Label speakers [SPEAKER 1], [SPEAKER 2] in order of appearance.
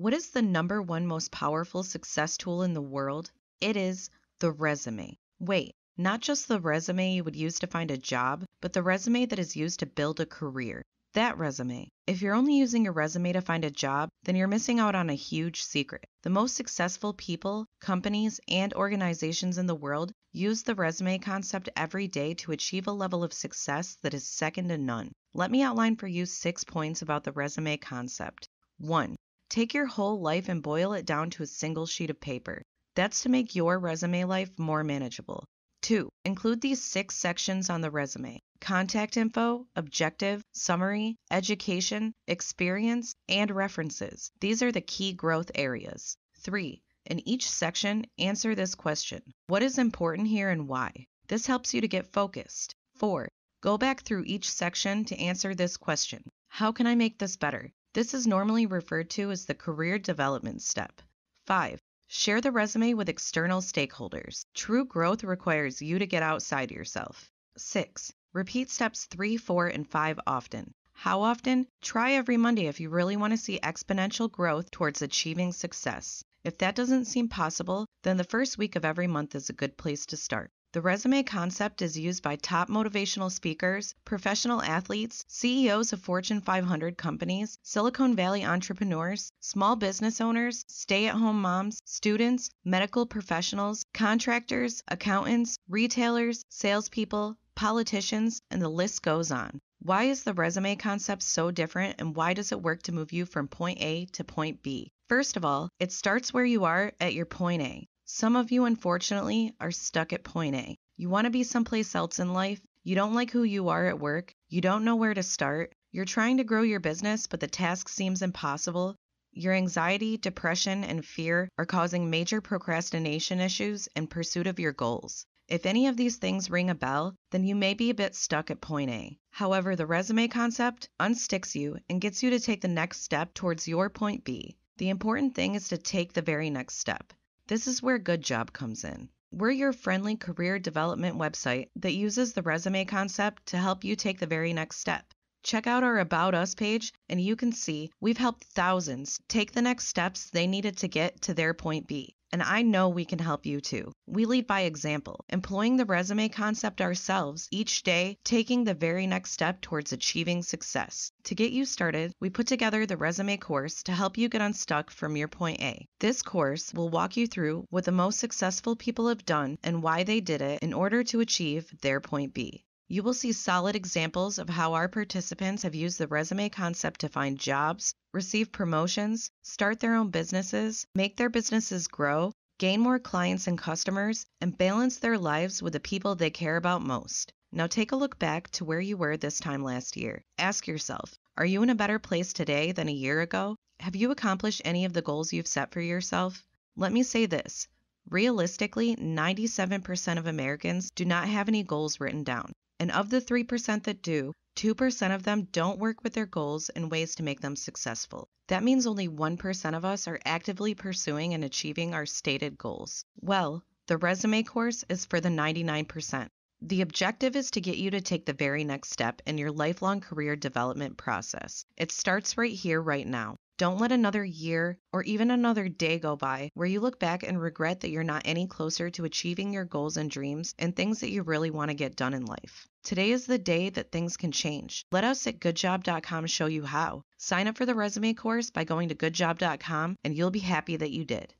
[SPEAKER 1] What is the number one most powerful success tool in the world? It is the resume. Wait, not just the resume you would use to find a job, but the resume that is used to build a career. That resume. If you're only using your resume to find a job, then you're missing out on a huge secret. The most successful people, companies, and organizations in the world use the resume concept every day to achieve a level of success that is second to none. Let me outline for you six points about the resume concept. 1. Take your whole life and boil it down to a single sheet of paper. That's to make your resume life more manageable. 2. Include these six sections on the resume contact info, objective, summary, education, experience, and references. These are the key growth areas. 3. In each section, answer this question What is important here and why? This helps you to get focused. 4. Go back through each section to answer this question How can I make this better? This is normally referred to as the career development step. 5. Share the resume with external stakeholders. True growth requires you to get outside yourself. 6. Repeat steps 3, 4, and 5 often. How often? Try every Monday if you really want to see exponential growth towards achieving success. If that doesn't seem possible, then the first week of every month is a good place to start. The resume concept is used by top motivational speakers, professional athletes, CEOs of Fortune 500 companies, Silicon Valley entrepreneurs, small business owners, stay at home moms, students, medical professionals, contractors, accountants, retailers, salespeople, politicians, and the list goes on. Why is the resume concept so different and why does it work to move you from point A to point B? First of all, it starts where you are at your point A. Some of you, unfortunately, are stuck at point A. You want to be someplace else in life. You don't like who you are at work. You don't know where to start. You're trying to grow your business, but the task seems impossible. Your anxiety, depression, and fear are causing major procrastination issues in pursuit of your goals. If any of these things ring a bell, then you may be a bit stuck at point A. However, the resume concept unsticks you and gets you to take the next step towards your point B. The important thing is to take the very next step. This is where GUDEJob comes in. We're your friendly career development website that uses the resume concept to help you take the very next step. Check out our About Us page, and you can see we've helped thousands take the next steps they needed to get to their point B. And I know we can help you too. We lead by example, employing the resume concept ourselves each day, taking the very next step towards achieving success. To get you started, we put together the resume course to help you get unstuck from your point A. This course will walk you through what the most successful people have done and why they did it in order to achieve their point B. You will see solid examples of how our participants have used the resume concept to find jobs, receive promotions, start their own businesses, make their businesses grow, gain more clients and customers, and balance their lives with the people they care about most. Now take a look back to where you were this time last year. Ask yourself, are you in a better place today than a year ago? Have you accomplished any of the goals you've set for yourself? Let me say this. Realistically, 97% of Americans do not have any goals written down. And of the 3% that do, 2% of them don't work with their goals in ways to make them successful. That means only 1% of us are actively pursuing and achieving our stated goals. Well, the resume course is for the 99%. The objective is to get you to take the very next step in your lifelong career development process. It starts right here, right now. Don't let another year or even another day go by where you look back and regret that you're not any closer to achieving your goals and dreams and things that you really want to get done in life. Today is the day that things can change. Let us at gudejob.com show you how. Sign up for the resume course by going to gudejob.com and you'll be happy that you did.